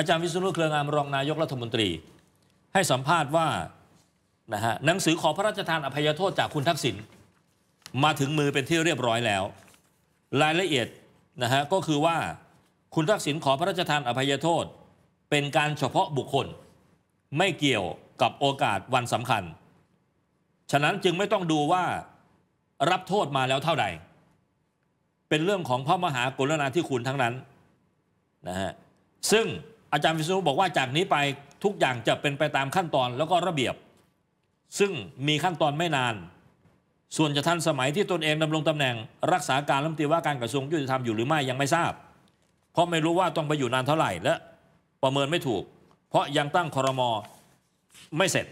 อาจารย์วิษณุเครืองามรองนายกรัฐมนตรี ให้สัมภาษณ์ว่านะฮะหนังสือขอพระราชทานอภัยโทษจากคุณทักษิณมาถึงมือเป็นที่เรียบร้อยแล้ว รายละเอียดนะฮะก็คือว่าคุณทักษิณขอพระราชทานอภัยโทษ เป็นการเฉพาะบุคคล ไม่เกี่ยวกับโอกาสวันสำคัญ ฉะนั้นจึงไม่ต้องดูว่ารับโทษมาแล้วเท่าใด เป็นเรื่องของพระมหากรุณาธิคุณทั้งนั้นนะฮะซึ่ง อาจารย์วิศนุบอกว่าจากนี้ไปทุกอย่างจะเป็นไปตามขั้นตอนแล้วก็ระเบียบ ซึ่งมีขั้นตอนไม่นาน ส่วนจะทันสมัยที่ตนเองดำรงตำแหน่ง รักษาการรัฐมนตรีว่าการกระทรวงยุติธรรมอยู่หรือไม่ยังไม่ทราบ เพราะไม่รู้ว่าต้องไปอยู่นานเท่าไหร่และประเมินไม่ถูก เพราะยังตั้งครมไม่เสร็จ